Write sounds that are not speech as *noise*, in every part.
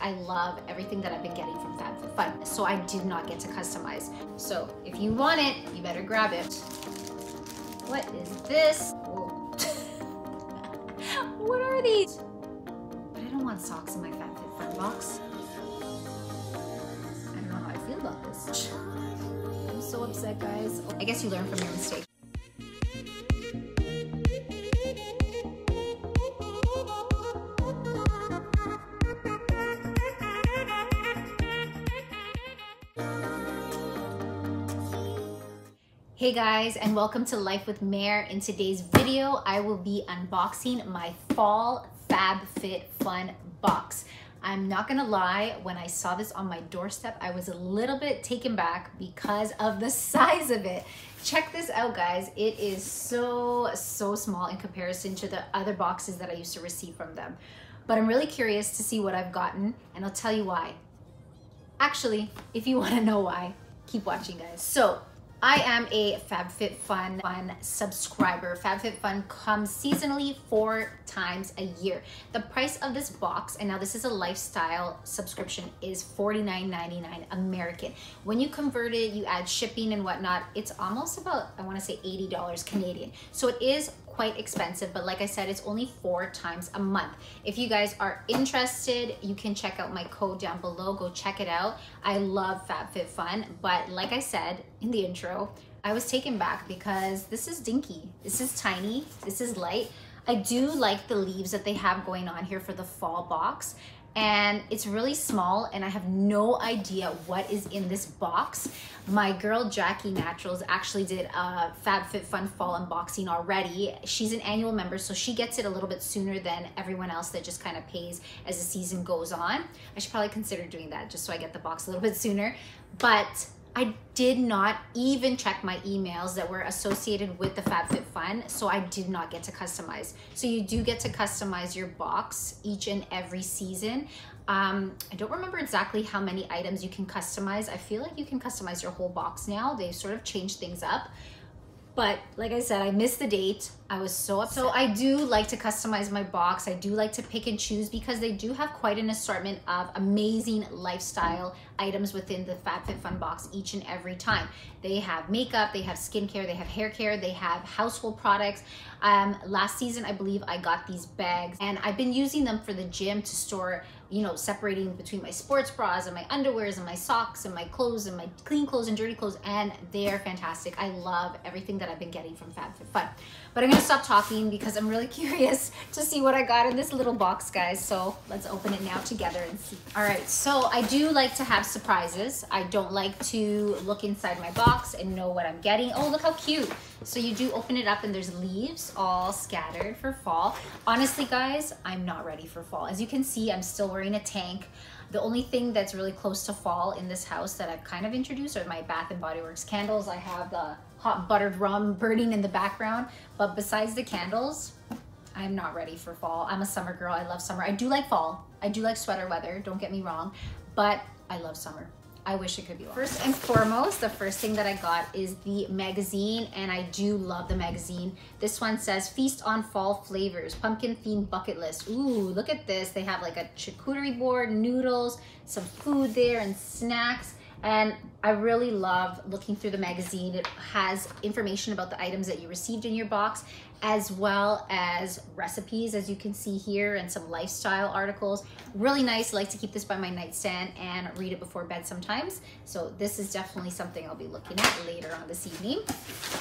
I love everything that I've been getting from FabFitFun, so I did not get to customize. So if you want it, you better grab it. What is this? *laughs* what are these? But I don't want socks in my FabFitFun box. I don't know how I feel about this. I'm so upset, guys. I guess you learn from your mistakes. Hey guys, and welcome to Life with Mare. In today's video, I will be unboxing my fall FabFitFun box. I'm not gonna lie, when I saw this on my doorstep, I was a little bit taken back because of the *laughs* size of it. Check this out, guys. It is so, so small in comparison to the other boxes that I used to receive from them. But I'm really curious to see what I've gotten, and I'll tell you why. Actually, if you wanna know why, keep watching, guys. So, I am a FabFitFun Fun subscriber. FabFitFun comes seasonally four times a year. The price of this box, and now this is a lifestyle subscription, is $49.99 American. When you convert it, you add shipping and whatnot, it's almost about, I wanna say $80 Canadian. So it is quite expensive, but like I said, it's only four times a month. If you guys are interested, you can check out my code down below. Go check it out. I love FabFitFun, but like I said in the intro, I was taken back because this is dinky. This is tiny. This is light. I do like the leaves that they have going on here for the fall box and it's really small and I have no idea what is in this box. My girl Jackie Naturals actually did a FabFitFun fall unboxing already. She's an annual member so she gets it a little bit sooner than everyone else that just kind of pays as the season goes on. I should probably consider doing that just so I get the box a little bit sooner. But I did not even check my emails that were associated with the FabFitFun, so I did not get to customize. So you do get to customize your box each and every season. Um, I don't remember exactly how many items you can customize. I feel like you can customize your whole box now. They've sort of changed things up. But like I said, I missed the date. I was so upset. So I do like to customize my box. I do like to pick and choose because they do have quite an assortment of amazing lifestyle items within the FabFitFun box each and every time. They have makeup, they have skincare, they have hair care, they have household products. Um, last season, I believe I got these bags and I've been using them for the gym to store you know, separating between my sports bras and my underwears and my socks and my clothes and my clean clothes and dirty clothes, and they're fantastic. I love everything that I've been getting from FabFitFun. But I'm gonna stop talking because I'm really *laughs* curious to see what I got in this little box, guys. So let's open it now together and see. All right, so I do like to have surprises. I don't like to look inside my box and know what I'm getting. Oh, look how cute. So you do open it up and there's leaves all scattered for fall. Honestly, guys, I'm not ready for fall. As you can see, I'm still wearing a tank. The only thing that's really close to fall in this house that I've kind of introduced are my Bath and Body Works candles. I have the hot buttered rum burning in the background. But besides the candles, I'm not ready for fall. I'm a summer girl. I love summer. I do like fall. I do like sweater weather. Don't get me wrong. But I love summer. I wish it could be longer. First and foremost, the first thing that I got is the magazine, and I do love the magazine. This one says Feast on Fall Flavors, Pumpkin Themed Bucket List. Ooh, look at this. They have like a charcuterie board, noodles, some food there, and snacks. And I really love looking through the magazine. It has information about the items that you received in your box, as well as recipes, as you can see here, and some lifestyle articles. Really nice. I like to keep this by my nightstand and read it before bed sometimes. So this is definitely something I'll be looking at later on this evening.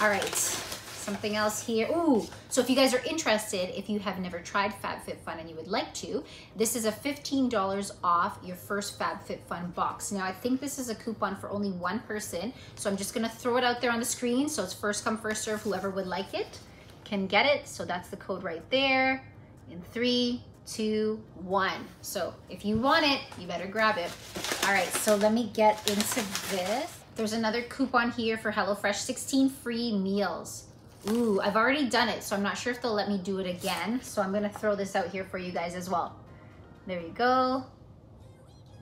All right something else here. Ooh, so if you guys are interested, if you have never tried FabFitFun and you would like to, this is a $15 off your first FabFitFun box. Now I think this is a coupon for only one person, so I'm just gonna throw it out there on the screen. So it's first come, first serve, whoever would like it can get it. So that's the code right there in three, two, one. So if you want it, you better grab it. All right, so let me get into this. There's another coupon here for HelloFresh, 16 free meals. Ooh, I've already done it, so I'm not sure if they'll let me do it again. So I'm gonna throw this out here for you guys as well. There you go.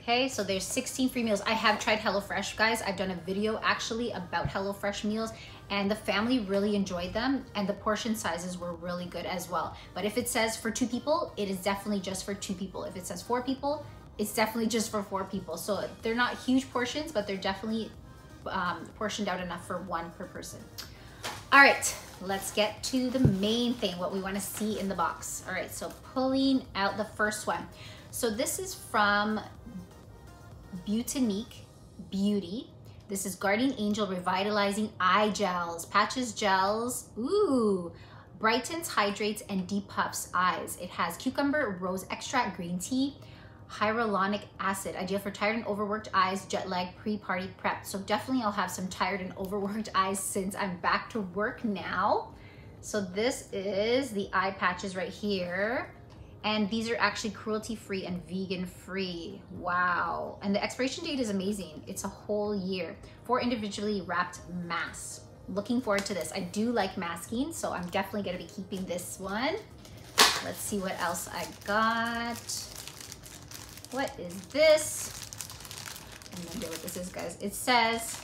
Okay, so there's 16 free meals. I have tried HelloFresh, guys. I've done a video actually about HelloFresh meals and the family really enjoyed them and the portion sizes were really good as well. But if it says for two people, it is definitely just for two people. If it says four people, it's definitely just for four people. So they're not huge portions, but they're definitely um, portioned out enough for one per person. All right, let's get to the main thing, what we wanna see in the box. All right, so pulling out the first one. So this is from Butanique Beauty. This is Guardian Angel Revitalizing Eye Gels, Patches Gels. Ooh, brightens, hydrates, and depuffs eyes. It has cucumber, rose extract, green tea, hyaluronic acid, ideal for tired and overworked eyes, jet lag, pre-party prep. So definitely I'll have some tired and overworked eyes since I'm back to work now. So this is the eye patches right here. And these are actually cruelty free and vegan free. Wow. And the expiration date is amazing. It's a whole year. Four individually wrapped masks. Looking forward to this. I do like masking, so I'm definitely gonna be keeping this one. Let's see what else I got. What is this? I have no idea what this is, guys. It says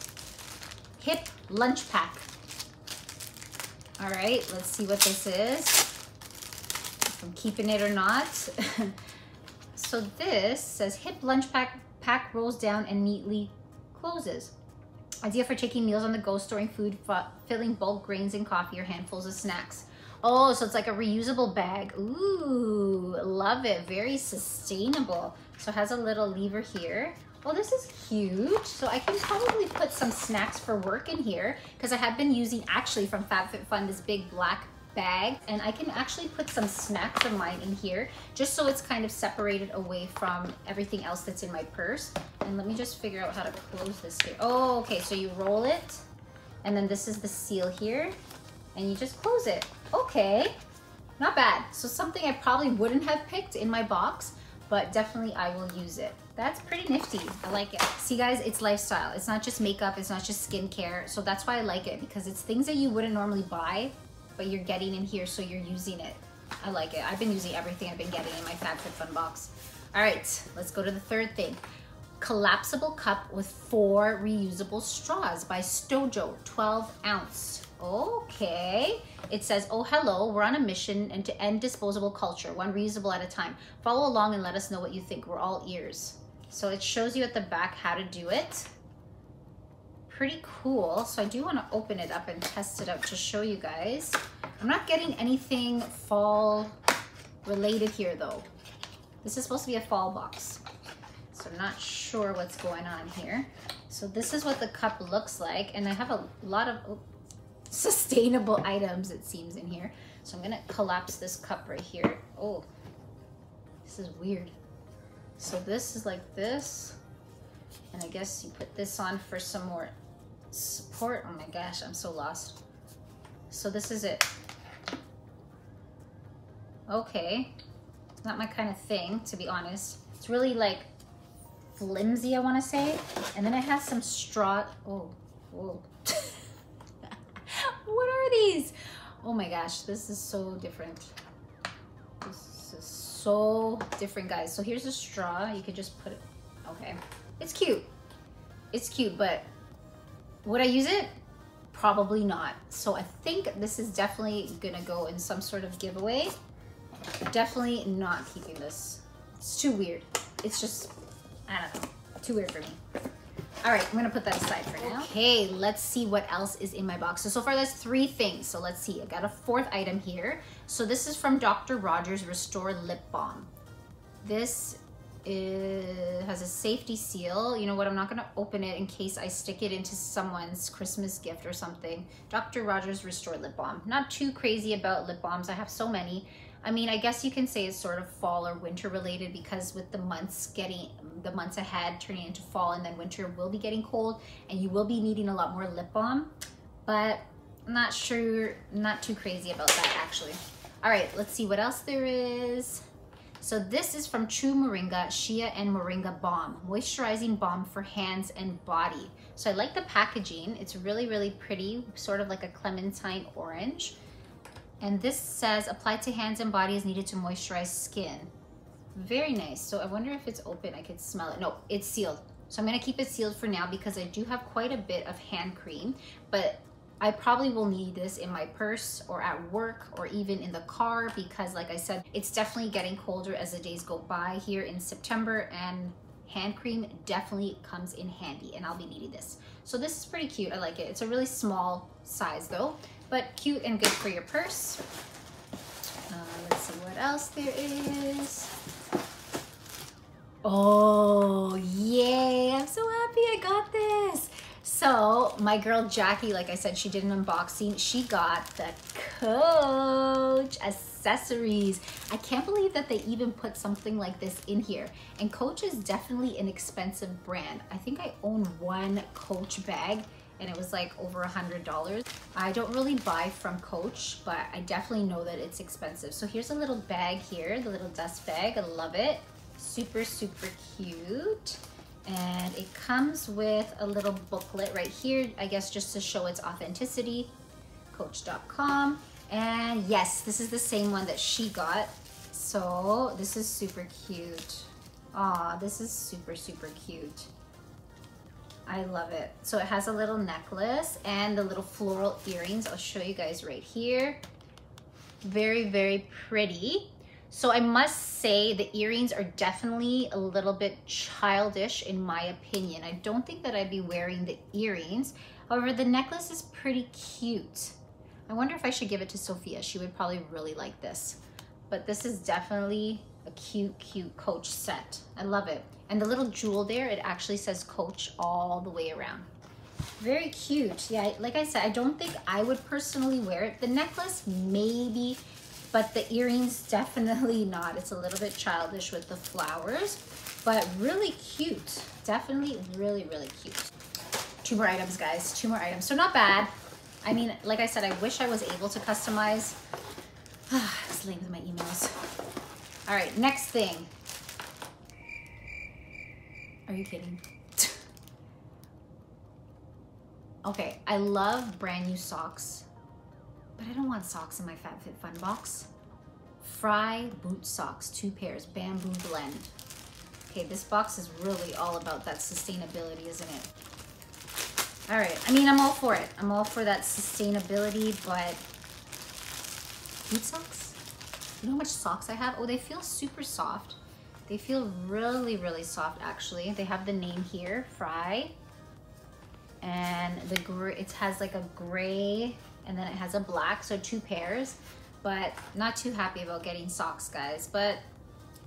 hip lunch pack. All right, let's see what this is. If I'm keeping it or not. *laughs* so this says hip lunch pack, pack rolls down and neatly closes. Idea for taking meals on the go, storing food, filling bulk grains and coffee or handfuls of snacks. Oh, so it's like a reusable bag. Ooh, love it. Very sustainable. So it has a little lever here. Oh, this is huge. So I can probably put some snacks for work in here because I have been using actually from FabFitFun this big black bag and I can actually put some snacks of mine in here just so it's kind of separated away from everything else that's in my purse. And let me just figure out how to close this here. Oh, okay, so you roll it and then this is the seal here and you just close it. Okay, not bad. So something I probably wouldn't have picked in my box, but definitely I will use it. That's pretty nifty. I like it. See guys, it's lifestyle. It's not just makeup, it's not just skincare. So that's why I like it because it's things that you wouldn't normally buy, but you're getting in here so you're using it. I like it. I've been using everything I've been getting in my FabFitFun box. All right, let's go to the third thing. Collapsible cup with four reusable straws by Stojo, 12 ounce. Okay. It says, oh, hello, we're on a mission and to end disposable culture, one reusable at a time. Follow along and let us know what you think. We're all ears. So it shows you at the back how to do it. Pretty cool. So I do want to open it up and test it out to show you guys. I'm not getting anything fall related here though. This is supposed to be a fall box. So I'm not sure what's going on here. So this is what the cup looks like. And I have a lot of, oh, sustainable items, it seems, in here. So I'm gonna collapse this cup right here. Oh, this is weird. So this is like this. And I guess you put this on for some more support. Oh my gosh, I'm so lost. So this is it. Okay. Not my kind of thing, to be honest. It's really like flimsy, I want to say. And then it has some straw. Oh, whoa. *laughs* Oh my gosh, this is so different. This is so different, guys. So here's a straw. You could just put it, okay. It's cute. It's cute, but would I use it? Probably not. So I think this is definitely gonna go in some sort of giveaway. Definitely not keeping this. It's too weird. It's just, I don't know, too weird for me. All right, I'm gonna put that aside for now. Okay, let's see what else is in my box. So, so far that's three things. So let's see, I got a fourth item here. So this is from Dr. Rogers Restore Lip Balm. This is, has a safety seal. You know what, I'm not gonna open it in case I stick it into someone's Christmas gift or something. Dr. Rogers Restore Lip Balm. Not too crazy about lip balms. I have so many. I mean, I guess you can say it's sort of fall or winter related because with the months getting, the months ahead turning into fall and then winter will be getting cold and you will be needing a lot more lip balm. But I'm not sure, not too crazy about that actually. All right, let's see what else there is. So this is from True Moringa Shea and Moringa Balm, moisturizing balm for hands and body. So I like the packaging. It's really, really pretty, sort of like a clementine orange. And this says apply to hands and body is needed to moisturize skin. Very nice. So I wonder if it's open. I could smell it. No, it's sealed. So I'm going to keep it sealed for now because I do have quite a bit of hand cream. But I probably will need this in my purse or at work or even in the car because like I said, it's definitely getting colder as the days go by here in September and hand cream definitely comes in handy and I'll be needing this. So this is pretty cute, I like it. It's a really small size though, but cute and good for your purse. Uh, let's see what else there is. Oh, yay. I'm so happy I got this. So my girl Jackie, like I said, she did an unboxing. She got the Coach accessories. I can't believe that they even put something like this in here. And Coach is definitely an expensive brand. I think I own one Coach bag and it was like over a hundred dollars. I don't really buy from Coach, but I definitely know that it's expensive. So here's a little bag here, the little dust bag. I love it super, super cute. And it comes with a little booklet right here, I guess just to show its authenticity, coach.com. And yes, this is the same one that she got. So this is super cute. Aw, this is super, super cute. I love it. So it has a little necklace and the little floral earrings. I'll show you guys right here. Very, very pretty. So I must say the earrings are definitely a little bit childish in my opinion. I don't think that I'd be wearing the earrings. However, the necklace is pretty cute. I wonder if I should give it to Sofia. She would probably really like this. But this is definitely a cute, cute Coach set. I love it. And the little jewel there, it actually says Coach all the way around. Very cute. Yeah, like I said, I don't think I would personally wear it. The necklace, maybe but the earrings *laughs* definitely not. It's a little bit childish with the flowers, but really cute. Definitely really, really cute. Two more items, guys, two more items. So not bad. I mean, like I said, I wish I was able to customize. *sighs* it's late with my emails. All right, next thing. Are you kidding? *laughs* okay, I love brand new socks but I don't want socks in my FabFitFun box. Fry boot socks, two pairs, bamboo blend. Okay, this box is really all about that sustainability, isn't it? All right, I mean, I'm all for it. I'm all for that sustainability, but boot socks? You know how much socks I have? Oh, they feel super soft. They feel really, really soft, actually. They have the name here, Fry. And the it has like a gray and then it has a black, so two pairs. But not too happy about getting socks, guys. But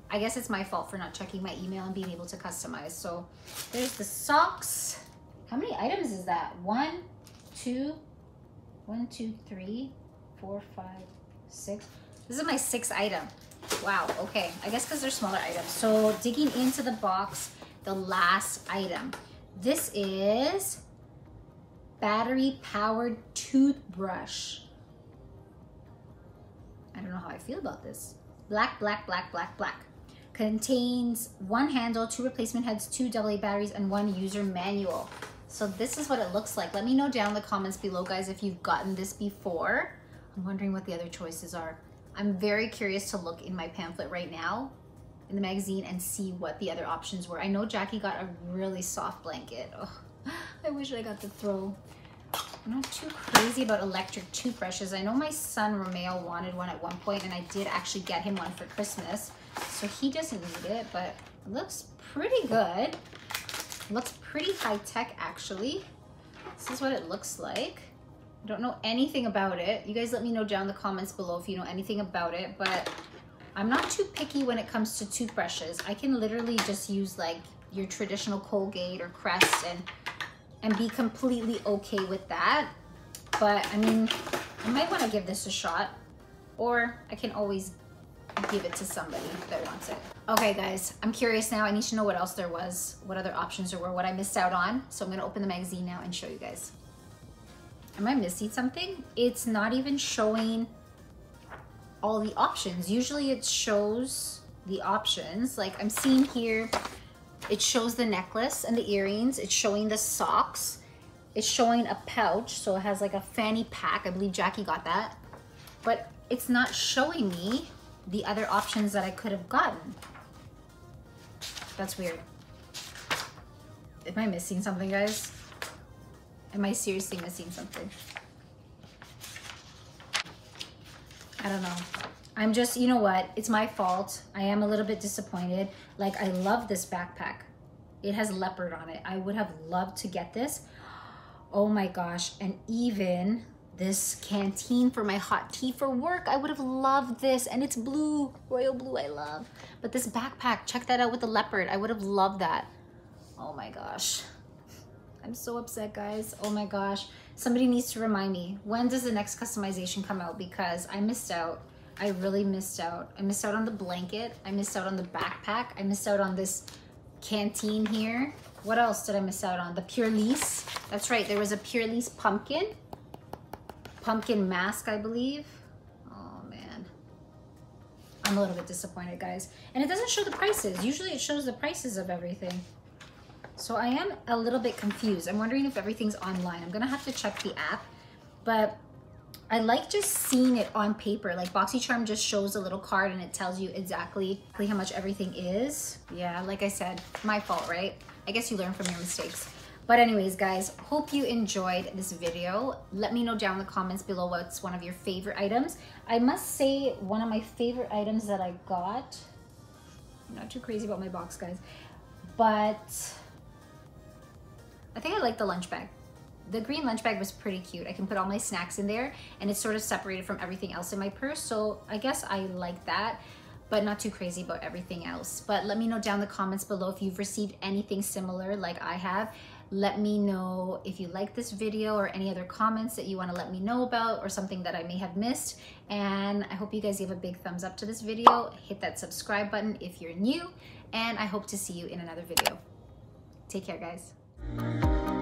I guess it's my fault for not checking my email and being able to customize. So there's the socks. How many items is that? One, two, one, two, three, four, five, six. This is my sixth item. Wow, okay. I guess because they're smaller items. So digging into the box, the last item. This is battery powered toothbrush. I don't know how I feel about this. Black, black, black, black, black. Contains one handle, two replacement heads, two AA batteries, and one user manual. So this is what it looks like. Let me know down in the comments below, guys, if you've gotten this before. I'm wondering what the other choices are. I'm very curious to look in my pamphlet right now in the magazine and see what the other options were. I know Jackie got a really soft blanket. Oh, I wish I got the throw. I'm not too crazy about electric toothbrushes. I know my son Romeo wanted one at one point and I did actually get him one for Christmas. So he doesn't need it, but it looks pretty good. It looks pretty high tech actually. This is what it looks like. I don't know anything about it. You guys let me know down in the comments below if you know anything about it, but I'm not too picky when it comes to toothbrushes. I can literally just use like your traditional Colgate or Crest and and be completely okay with that. But I mean, I might want to give this a shot or I can always give it to somebody that wants it. Okay guys, I'm curious now. I need to know what else there was, what other options there were, what I missed out on. So I'm gonna open the magazine now and show you guys. Am I missing something? It's not even showing all the options. Usually it shows the options. Like I'm seeing here, it shows the necklace and the earrings. It's showing the socks. It's showing a pouch. So it has like a fanny pack. I believe Jackie got that. But it's not showing me the other options that I could have gotten. That's weird. Am I missing something, guys? Am I seriously missing something? I don't know. I'm just, you know what? It's my fault. I am a little bit disappointed. Like, I love this backpack. It has leopard on it. I would have loved to get this. Oh my gosh. And even this canteen for my hot tea for work. I would have loved this. And it's blue, royal blue, I love. But this backpack, check that out with the leopard. I would have loved that. Oh my gosh. I'm so upset, guys. Oh my gosh. Somebody needs to remind me. When does the next customization come out? Because I missed out. I really missed out. I missed out on the blanket. I missed out on the backpack. I missed out on this canteen here. What else did I miss out on? The Purlisse. That's right. There was a Purlisse pumpkin pumpkin mask, I believe. Oh man. I'm a little bit disappointed, guys. And it doesn't show the prices. Usually it shows the prices of everything. So I am a little bit confused. I'm wondering if everything's online. I'm gonna have to check the app, but I like just seeing it on paper. Like BoxyCharm just shows a little card and it tells you exactly how much everything is. Yeah, like I said, my fault, right? I guess you learn from your mistakes. But anyways, guys, hope you enjoyed this video. Let me know down in the comments below what's one of your favorite items. I must say one of my favorite items that I got, I'm not too crazy about my box, guys, but I think I like the lunch bag. The green lunch bag was pretty cute. I can put all my snacks in there and it's sort of separated from everything else in my purse. So I guess I like that but not too crazy about everything else. But let me know down the comments below if you've received anything similar like I have. Let me know if you like this video or any other comments that you want to let me know about or something that I may have missed. And I hope you guys give a big thumbs up to this video. Hit that subscribe button if you're new. And I hope to see you in another video. Take care, guys. Bye.